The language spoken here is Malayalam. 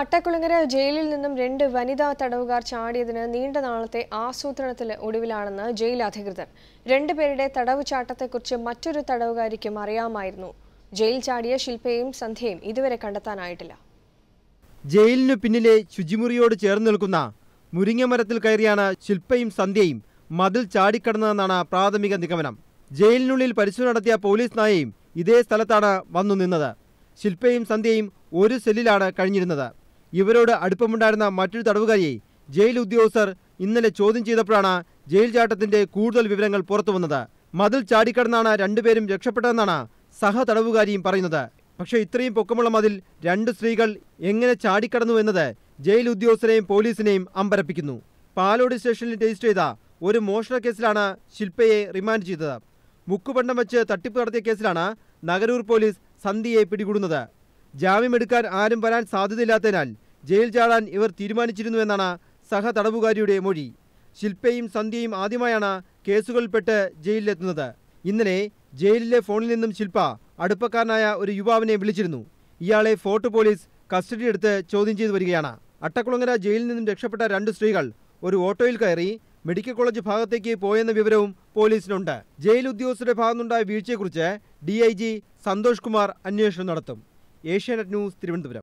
അട്ടക്കുളങ്ങര ജയിലിൽ നിന്നും രണ്ട് വനിതാ തടവുകാർ ചാടിയതിന് നീണ്ട നാളത്തെ ആസൂത്രണത്തിൽ ഒടുവിലാണെന്ന് ജയിൽ അധികൃതർ. രണ്ടുപേരുടെ തടവ് ചാട്ടത്തെക്കുറിച്ച് മറ്റൊരു തടവുകാരിക്കും അറിയാമായിരുന്നു. ജയിൽ ചാടിയ ശില്പയും സന്ധ്യയും ഇതുവരെ കണ്ടെത്താനായിട്ടില്ല. ജയിലിനു പിന്നിലെ ശുചിമുറിയോട് ചേർന്ന് നിൽക്കുന്ന മുരിങ്ങമരത്തിൽ കയറിയാണ് ശില്പയും സന്ധ്യയും മതിൽ ചാടിക്കടന്നതെന്നാണ് പ്രാഥമിക നിഗമനം. ജയിലിനുള്ളിൽ പരിശോധന നടത്തിയ പോലീസ് നായയും ഇതേ സ്ഥലത്താണ് വന്നു നിന്നത്. ശില്പയും സന്ധ്യയും ഒരു സെല്ലിലാണ് കഴിഞ്ഞിരുന്നത്. ഇവരോട് അടുപ്പമുണ്ടായിരുന്ന മറ്റൊരു തടവുകാരിയെ ജയിൽ ഉദ്യോഗസ്ഥർ ഇന്നലെ ചോദ്യം ചെയ്തപ്പോഴാണ് ജയിൽ ചാട്ടത്തിന്റെ കൂടുതൽ വിവരങ്ങൾ പുറത്തുവന്നത് മതിൽ ചാടിക്കടന്നാണ് രണ്ടുപേരും രക്ഷപ്പെട്ടതെന്നാണ് സഹ തടവുകാരിയും പറയുന്നത്. പക്ഷേ ഇത്രയും പൊക്കമുള്ള മതിൽ രണ്ട് സ്ത്രീകൾ എങ്ങനെ ചാടിക്കടന്നു എന്നത് ജയിൽ ഉദ്യോഗസ്ഥരെയും പോലീസിനെയും അമ്പരപ്പിക്കുന്നു. പാലോട് സ്റ്റേഷനിൽ രജിസ്റ്റർ ചെയ്ത ഒരു മോഷണ കേസിലാണ് ശില്പയെ റിമാൻഡ് ചെയ്തത്. മുക്കുപണ്ടം വെച്ച് തട്ടിപ്പ് നടത്തിയ കേസിലാണ് നഗരൂർ പോലീസ് സന്ധ്യയെ പിടികൂടുന്നത്. ജാമ്യമെടുക്കാൻ ആരും വരാൻ സാധ്യതയില്ലാത്തതിനാൽ ജയിൽ ചാടാൻ ഇവർ തീരുമാനിച്ചിരുന്നുവെന്നാണ് സഹ തടവുകാരിയുടെ മൊഴി. ശില്പയും സന്ധ്യയും ആദ്യമായാണ് കേസുകളിൽപ്പെട്ട് ജയിലിലെത്തുന്നത്. ഇന്നലെ ജയിലിലെ ഫോണിൽ നിന്നും ശില്പ അടുപ്പക്കാരനായ ഒരു യുവാവിനെ വിളിച്ചിരുന്നു. ഇയാളെ ഫോർട്ട് പോലീസ് കസ്റ്റഡിയെടുത്ത് ചോദ്യം ചെയ്തു വരികയാണ്. അട്ടക്കുളങ്ങര ജയിലിൽ നിന്നും രക്ഷപ്പെട്ട രണ്ട് സ്ത്രീകൾ ഒരു ഓട്ടോയിൽ കയറി മെഡിക്കൽ കോളേജ് ഭാഗത്തേക്ക് പോയെന്ന വിവരവും പോലീസിനുണ്ട്. ജയിൽ ഉദ്യോഗസ്ഥരുടെ ഭാഗത്തുണ്ടായ വീഴ്ചയെക്കുറിച്ച് ഡി സന്തോഷ് കുമാർ അന്വേഷണം നടത്തും. ഏഷ്യാനെറ്റ് ന്യൂസ് തിരുവനന്തപുരം.